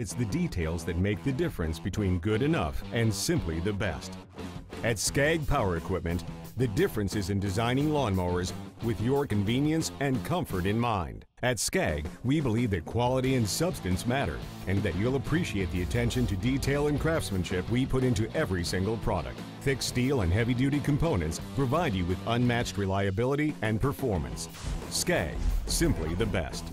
It's the details that make the difference between good enough and simply the best. At Scag Power Equipment, the difference is in designing lawnmowers with your convenience and comfort in mind. At Scag, we believe that quality and substance matter, and that you'll appreciate the attention to detail and craftsmanship we put into every single product. Thick steel and heavy duty components provide you with unmatched reliability and performance. Scag, simply the best.